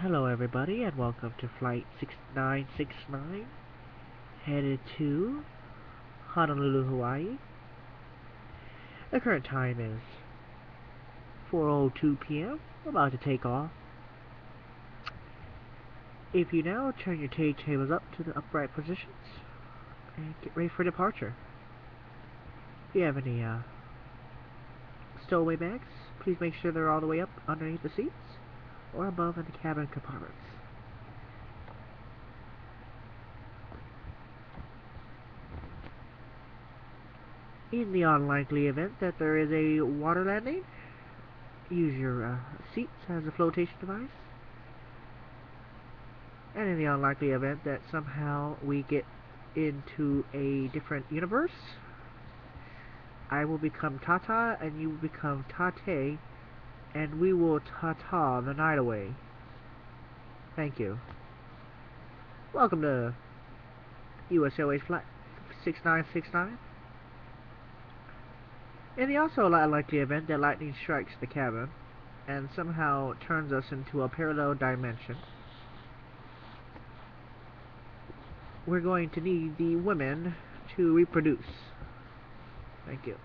Hello everybody and welcome to flight 6969 headed to Honolulu, Hawaii. The current time is 4.02 p.m. about to take off. If you now turn your tables up to the upright positions and get ready for departure. If you have any uh, stowaway bags, please make sure they're all the way up underneath the seats or above in the cabin compartments. In the unlikely event that there is a water landing, use your uh, seats as a flotation device. And in the unlikely event that somehow we get into a different universe, I will become Tata and you will become Tate and we will ta-ta the night away. Thank you. Welcome to US Airways Flight 6969. In the also likely event that lightning strikes the cabin and somehow turns us into a parallel dimension, we're going to need the women to reproduce. Thank you.